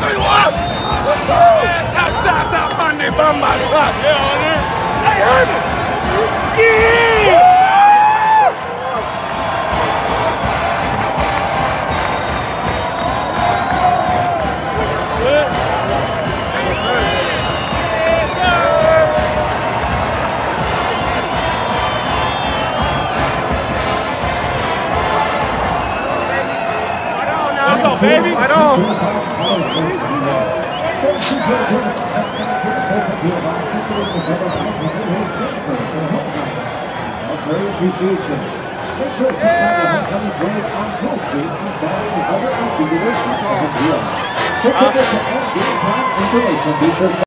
fuck? Yeah, top shot, top Monday, bum my clock. Yeah, Go, baby. Fight on. Make yeah. come uh,